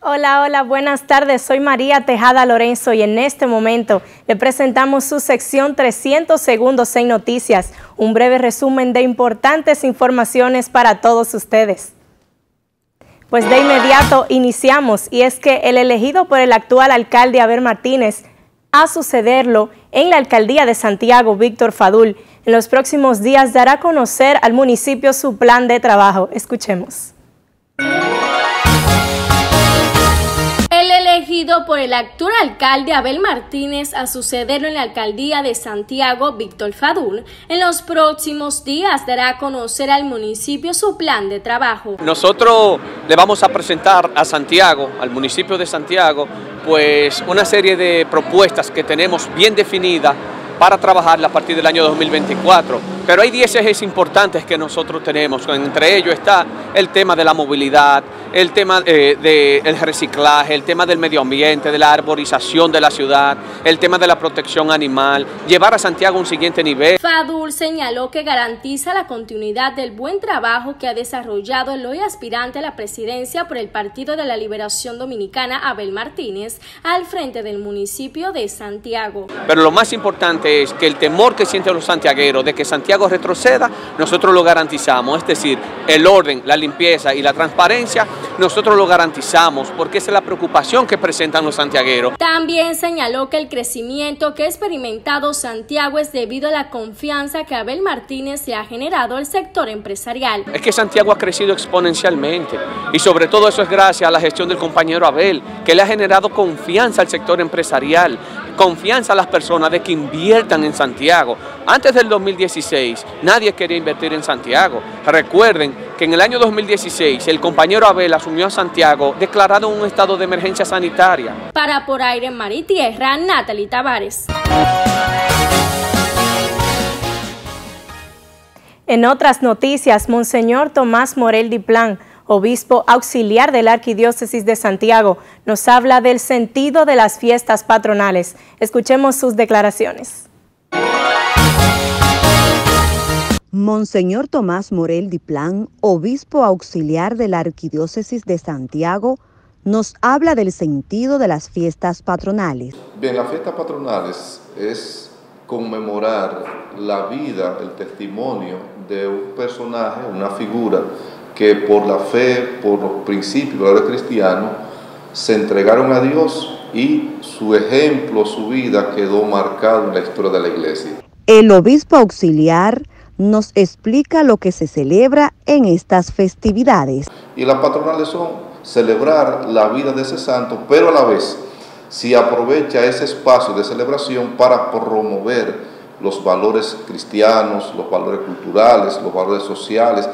Hola, hola, buenas tardes. Soy María Tejada Lorenzo y en este momento le presentamos su sección 300 segundos en noticias, un breve resumen de importantes informaciones para todos ustedes. Pues de inmediato iniciamos y es que el elegido por el actual alcalde Abel Martínez a sucederlo en la alcaldía de Santiago, Víctor Fadul, en los próximos días dará a conocer al municipio su plan de trabajo. Escuchemos. Por el actual alcalde Abel Martínez a sucederlo en la alcaldía de Santiago, Víctor Fadul, en los próximos días dará a conocer al municipio su plan de trabajo. Nosotros le vamos a presentar a Santiago, al municipio de Santiago, pues una serie de propuestas que tenemos bien definidas para trabajar a partir del año 2024. Pero hay 10 ejes importantes que nosotros tenemos, entre ellos está el tema de la movilidad, el tema eh, del reciclaje, el tema del medio ambiente, de la arborización de la ciudad, el tema de la protección animal, llevar a Santiago a un siguiente nivel. Fadul señaló que garantiza la continuidad del buen trabajo que ha desarrollado el hoy aspirante a la presidencia por el Partido de la Liberación Dominicana, Abel Martínez, al frente del municipio de Santiago. Pero lo más importante es que el temor que sienten los santiagueros de que Santiago retroceda, nosotros lo garantizamos, es decir, el orden, la limpieza y la transparencia nosotros lo garantizamos porque esa es la preocupación que presentan los santiagueros. También señaló que el crecimiento que ha experimentado Santiago es debido a la confianza que Abel Martínez se ha generado al sector empresarial. Es que Santiago ha crecido exponencialmente y sobre todo eso es gracias a la gestión del compañero Abel, que le ha generado confianza al sector empresarial, confianza a las personas de que inviertan en Santiago. Antes del 2016 nadie quería invertir en Santiago. Recuerden que en el año 2016 el compañero Abel asumió a Santiago declarado un estado de emergencia sanitaria. Para Por Aire, Mar y Tierra, Natalie Tavares. En otras noticias, Monseñor Tomás Morel Diplán, obispo auxiliar de la Arquidiócesis de Santiago, nos habla del sentido de las fiestas patronales. Escuchemos sus declaraciones. Monseñor Tomás Morel Diplán, obispo auxiliar de la Arquidiócesis de Santiago, nos habla del sentido de las fiestas patronales. Bien, las fiestas patronales es conmemorar la vida, el testimonio de un personaje, una figura que por la fe, por los principios de cristiano, se entregaron a Dios y su ejemplo, su vida quedó marcado en la historia de la iglesia. El obispo auxiliar nos explica lo que se celebra en estas festividades. Y las patronales son celebrar la vida de ese santo, pero a la vez si aprovecha ese espacio de celebración para promover los valores cristianos, los valores culturales, los valores sociales,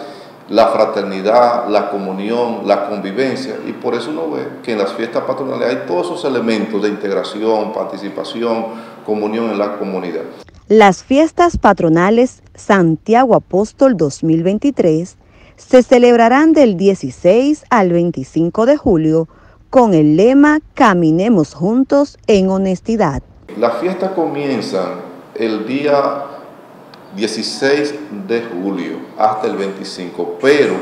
la fraternidad, la comunión, la convivencia. Y por eso uno ve que en las fiestas patronales hay todos esos elementos de integración, participación, comunión en la comunidad. Las fiestas patronales Santiago Apóstol 2023 se celebrarán del 16 al 25 de julio con el lema Caminemos juntos en honestidad. Las fiestas comienzan el día 16 de julio hasta el 25, pero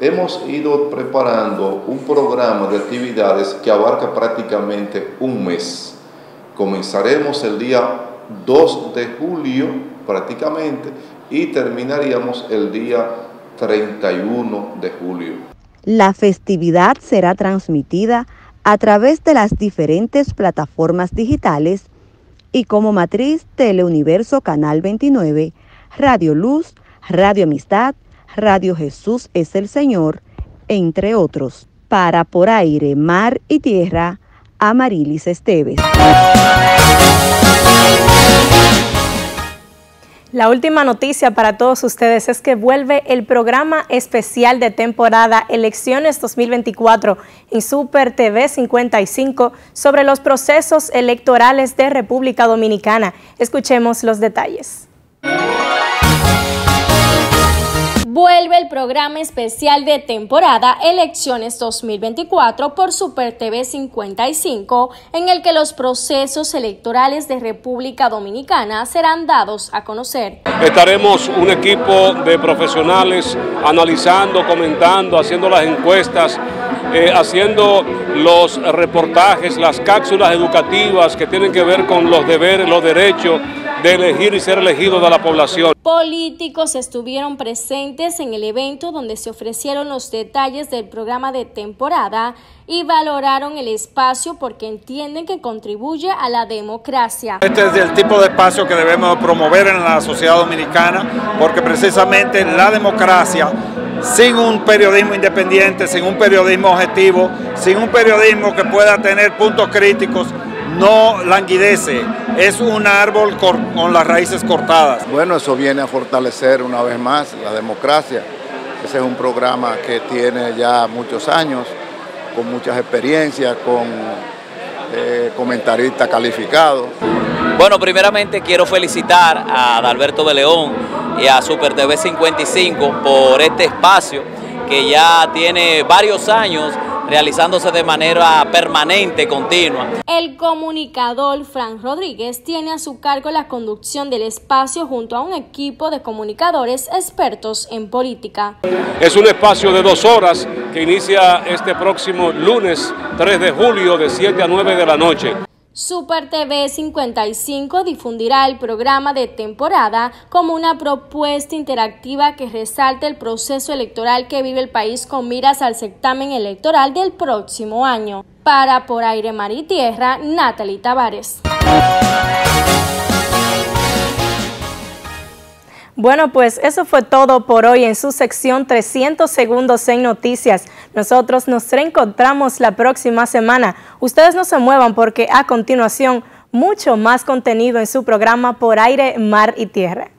hemos ido preparando un programa de actividades que abarca prácticamente un mes. Comenzaremos el día 2 de julio prácticamente y terminaríamos el día 31 de julio. La festividad será transmitida a través de las diferentes plataformas digitales y como matriz Teleuniverso Canal 29 Radio Luz, Radio Amistad, Radio Jesús es el Señor, entre otros. Para Por Aire, Mar y Tierra, Amarilis Esteves. La última noticia para todos ustedes es que vuelve el programa especial de temporada Elecciones 2024 en Super TV 55 sobre los procesos electorales de República Dominicana. Escuchemos los detalles. Vuelve el programa especial de temporada Elecciones 2024 por Super TV 55, en el que los procesos electorales de República Dominicana serán dados a conocer. Estaremos un equipo de profesionales analizando, comentando, haciendo las encuestas eh, haciendo los reportajes, las cápsulas educativas que tienen que ver con los deberes, los derechos de elegir y ser elegido de la población. Políticos estuvieron presentes en el evento donde se ofrecieron los detalles del programa de temporada y valoraron el espacio porque entienden que contribuye a la democracia. Este es el tipo de espacio que debemos promover en la sociedad dominicana porque precisamente la democracia sin un periodismo independiente, sin un periodismo objetivo, sin un periodismo que pueda tener puntos críticos, no languidece, es un árbol con las raíces cortadas. Bueno, eso viene a fortalecer una vez más la democracia. Ese es un programa que tiene ya muchos años, con muchas experiencias, con eh, comentaristas calificados. Bueno, primeramente quiero felicitar a Adalberto de León y a Super TV 55 por este espacio que ya tiene varios años realizándose de manera permanente, continua. El comunicador Frank Rodríguez tiene a su cargo la conducción del espacio junto a un equipo de comunicadores expertos en política. Es un espacio de dos horas que inicia este próximo lunes 3 de julio de 7 a 9 de la noche. Super TV 55 difundirá el programa de temporada como una propuesta interactiva que resalte el proceso electoral que vive el país con miras al certamen electoral del próximo año. Para Por Aire, Mar y Tierra, Natalie Tavares. Bueno, pues eso fue todo por hoy en su sección 300 segundos en noticias. Nosotros nos reencontramos la próxima semana. Ustedes no se muevan porque a continuación mucho más contenido en su programa Por Aire, Mar y Tierra.